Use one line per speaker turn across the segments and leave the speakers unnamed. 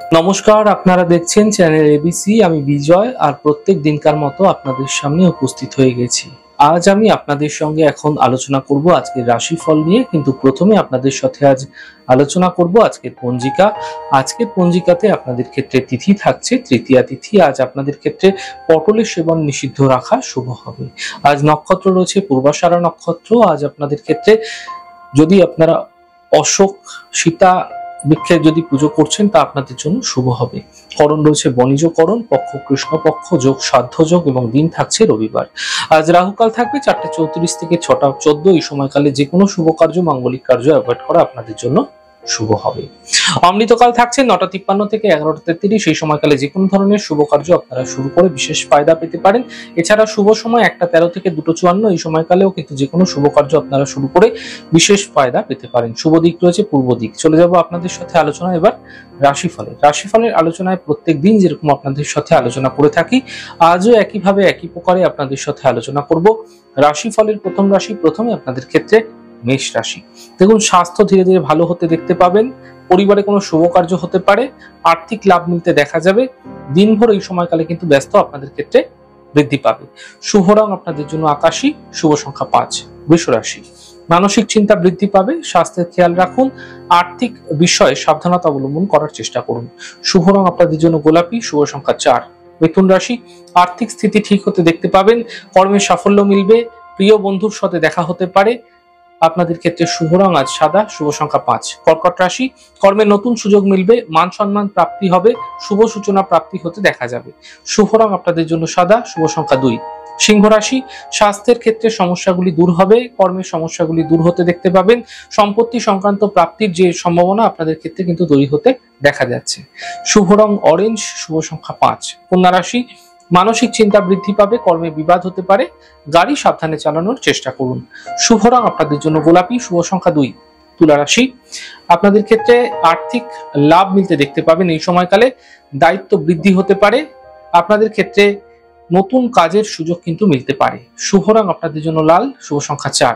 নমস্কার, আপনারা দেখছেন চ্যানেল এবিসি আমি বিজয় আর প্রত্যেক দিনকার মতো আপনাদের সামনে উপস্থিত হয়ে গেছি। আজ আমি আপনাদের সঙ্গে এখন আলোচনা করব আজকের রাশিফল নিয়ে, কিন্তু প্রথমে আপনাদের সাথে আজ আলোচনা করব আজকের পঞ্জিকা। আজকের পঞ্জিকাতে আপনাদের ক্ষেত্রে তিথি থাকছে, তৃতীয়া তিথি, আজ আপনাদের ক্ষেত্রে পটলের সেবন নিষিদ্ধ রাখা শুভ হবে। আজ নক্ষত্র রয়েছে পূর্বাশারা নক্ষত্র, আজ আপনাদের ক্ষেত্রে যদি আপনারা অশোক, সীতা বৃক্ষের যদি পুজো করছেন, তা আপনাদের জন্য শুভ হবে। করণ রয়েছে বণিজ করণ পক্ষ কৃষ্ণপক্ষ, যোগ সাধ্য যোগ এবং দিন থাকছে রবিবার। আজ রাহুকাল থাকবে চারটে চৌত্রিশ থেকে ছটা চোদ্দ। এই সময়কালে যে কোনো শুভ কার্য, মাঙ্গলিক কার্য অ্যাভয়েড করা আপনাদের জন্য শুভ হবে। অমৃতকাল থাকছে নটা তিপ্পান্ন থেকে এগারোটা তেত্রিশ। এই সময়কালে যে কোনো ধরনের শুভ কার্য আপনারা শুরু করে বিশেষ ফায়দা পেতে পারেন। এছাড়া শুভ সময় একটা তেরো থেকে দুটো চুয়ান্ন। এই সময়কালেও কিন্তু যে কোনো শুভ কার্য আপনারা শুরু করে বিশেষ ফায়দা পেতে পারেন। শুভ দিক রয়েছে পূর্ব দিক। চলে যাব আপনাদের সাথে আলোচনা এবার রাশিফলের রাশিফলের আলোচনায় প্রত্যেক দিন যেরকম আপনাদের সাথে আলোচনা করে থাকি, আজও একইভাবে একই প্রকারে আপনাদের সাথে আলোচনা করব। রাশিফলের প্রথম রাশি প্রথমে আপনাদের ক্ষেত্রে মেষ রাশি। দেখুন, স্বাস্থ্য ধীরে ধীরে ভালো হতে দেখতে পাবেন, পরিবারে কোনো শুভ কার্য হতে পারে, আর্থিক লাভ মিলতে দেখা যাবে, দিনভর এই সময়কালে কিন্তু ব্যস্ত আপনাদের ক্ষেত্রে বৃদ্ধি পাবে। শুভ রং আপনাদের জন্য আকাশী, শুভ সংখ্যা পাঁচ বৃষ রাশি। মানসিক চিন্তা বৃদ্ধি পাবে, স্বাস্থ্যের খেয়াল রাখুন, আর্থিক বিষয়ে সাবধানতা অবলম্বন করার চেষ্টা করুন। শুভ রং আপনাদের জন্য গোলাপি, শুভ সংখ্যা চার, মিথুন রাশি। আর্থিক স্থিতি ঠিক হতে দেখতে পাবেন, কর্মের সাফল্য মিলবে, প্রিয় বন্ধুর সাথে দেখা হতে পারে আপনাদের ক্ষেত্রে শুভ রং আজ সাদা, শুভ সংখ্যা পাঁচ। কর্কট রাশি, কর্মে নতুন সুযোগ মিলবে, মান সম্মান প্রাপ্তি হবে, শুভ সূচনা প্রাপ্তি হতে দেখা যাবে। শুভ রং আপনাদের জন্য সাদা, শুভ সংখ্যা দুই। সিংহ রাশি, স্বাস্থ্যের ক্ষেত্রে সমস্যাগুলি দূর হবে কর্মের সমস্যাগুলি দূর হতে দেখতে পাবেন। সম্পত্তি সংক্রান্ত প্রাপ্তির যে সম্ভাবনা আপনাদের ক্ষেত্রে কিন্তু তৈরি হতে দেখা যাচ্ছে। শুভ রং অরেঞ্জ শুভ সংখ্যা পাঁচ। কন্যা রাশি মানসিক চিন্তা বৃদ্ধি পাবে, কর্মে বিবাদ হতে পারে। গাড়ি সাবধানে চালানোর চেষ্টা করুন। শুভ রং আপনাদের জন্য গোলাপি, শুভ সংখ্যা দুই। তুলা রাশি, আপনাদের ক্ষেত্রে আর্থিক লাভ মিলতে দেখতে পাবেন এই সময়কালে। দায়িত্ব বৃদ্ধি হতে পারে। আপনাদের ক্ষেত্রে নতুন কাজের সুযোগ কিন্তু মিলতে পারে। শুভ রং আপনাদের জন্য লাল, শুভ সংখ্যা চার।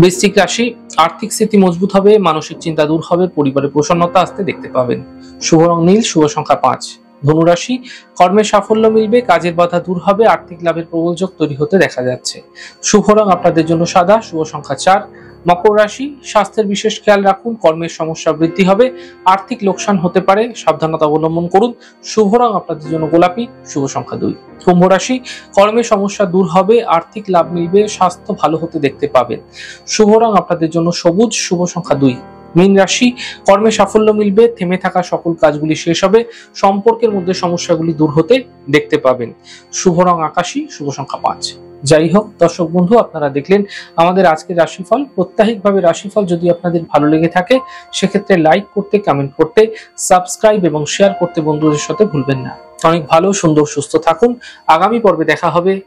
বৃশ্চিক রাশি, আর্থিক স্থিতি মজবুত হবে, মানসিক চিন্তা দূর হবে, পরিবারে প্রসন্নতা আসতে দেখতে পাবেন। শুভ রং নীল, শুভ সংখ্যা পাঁচ। ধনুরাশি। কর্মে সাফল্য মিলবে, কাজের বাধা দূর হবে, আর্থিক লাভের প্রবল যোগ তৈরি হতে দেখা যাচ্ছে। শুভ রং আপনাদের জন্য সাদা, শুভ সংখ্যা চার। মকর রাশি, স্বাস্থ্যের বিশেষ খেয়াল রাখুন, কর্মের সমস্যা বৃদ্ধি হবে, আর্থিক লোকসান হতে পারে, সাবধানতা অবলম্বন করুন, শুভ রং আপনাদের জন্য গোলাপি, শুভ সংখ্যা দুই। কুম্ভ রাশি কর্মের সমস্যা দূর হবে, আর্থিক লাভ মিলবে, স্বাস্থ্য ভালো হতে দেখতে পাবেন। শুভ রং আপনাদের জন্য সবুজ, শুভ সংখ্যা দুই। মীন রাশি, কর্মে সাফল্য মিলবে, থেমে থাকা সকল কাজগুলি শেষ হবে, সম্পর্কের মধ্যে সমস্যাগুলি দূর হতে দেখতে পাবেন। শুভ রং আকাশী, শুভ সংখ্যা পাঁচ। যাই হোক, দর্শক বন্ধু, আপনারা দেখলেন আমাদের আজকের রাশিফল। প্রত্যাহিকভাবে রাশিফল যদি আপনাদের ভালো লেগে থাকে, সেক্ষেত্রে লাইক করতে, কমেন্ট করতে, সাবস্ক্রাইব এবং শেয়ার করতে বন্ধুদের সাথে ভুলবেন না। অনেক ভালো, সুন্দর, সুস্থ থাকুন। আগামী পর্বে দেখা হবে।